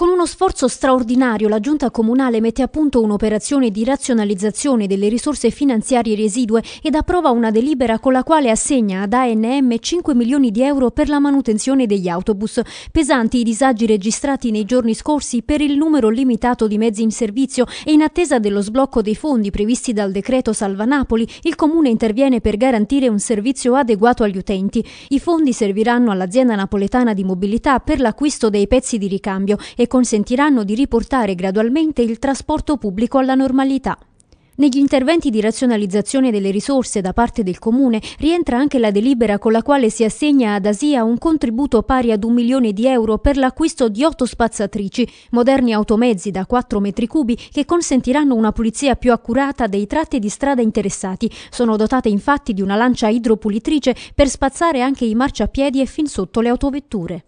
Con uno sforzo straordinario la Giunta Comunale mette a punto un'operazione di razionalizzazione delle risorse finanziarie residue ed approva una delibera con la quale assegna ad ANM 5 milioni di euro per la manutenzione degli autobus. Pesanti i disagi registrati nei giorni scorsi per il numero limitato di mezzi in servizio e in attesa dello sblocco dei fondi previsti dal decreto Salva Napoli, il Comune interviene per garantire un servizio adeguato agli utenti. I fondi serviranno all'azienda napoletana di mobilità per l'acquisto dei pezzi di ricambio e consentiranno di riportare gradualmente il trasporto pubblico alla normalità. Negli interventi di razionalizzazione delle risorse da parte del Comune rientra anche la delibera con la quale si assegna ad Asia un contributo pari ad un milione di euro per l'acquisto di otto spazzatrici, moderni automezzi da 4 metri cubi che consentiranno una pulizia più accurata dei tratti di strada interessati. Sono dotate infatti di una lancia idropulitrice per spazzare anche i marciapiedi e fin sotto le autovetture.